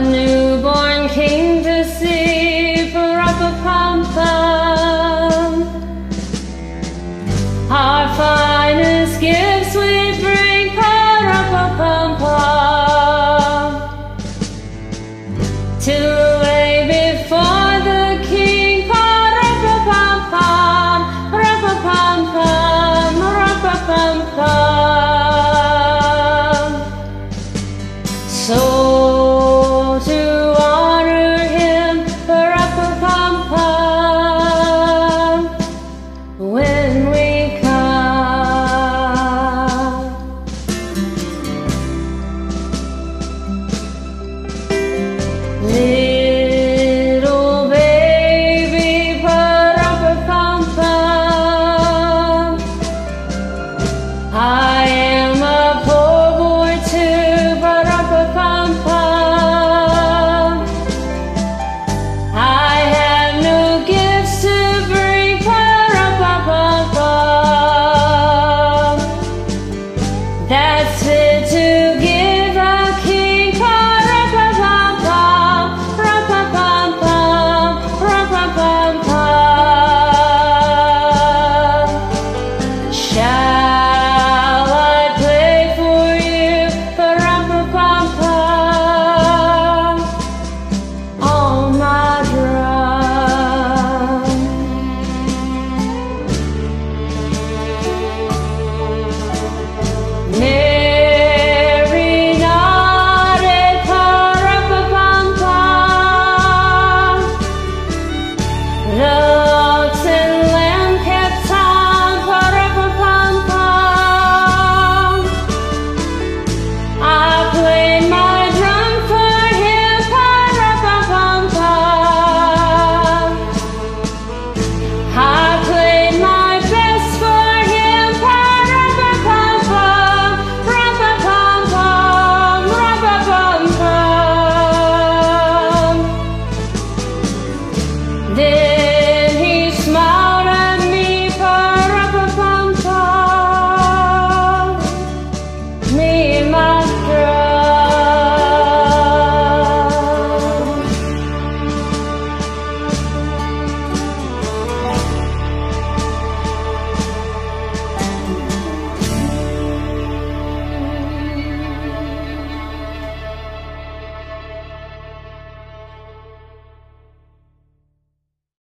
a newborn king to see, pa-ra-pa-pam-pam. Our finest gifts we bring, pa-ra-pa-pam-pam. To lay before the king, pa-ra-pa-pam-pam, pa-ra-pa-pam-pam.